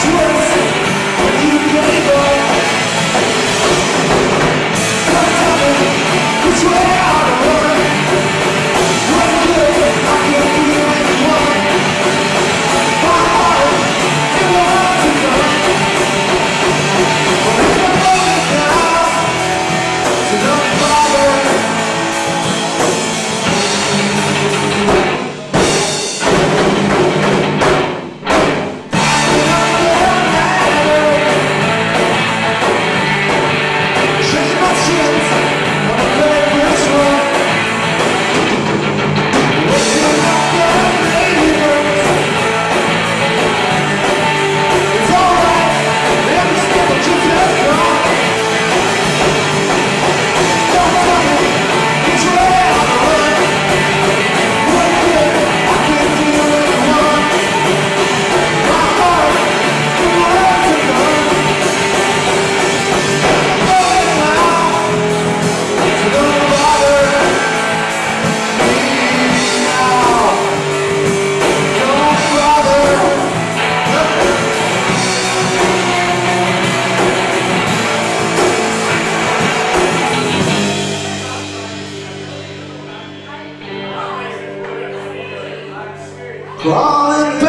Sure. Crawling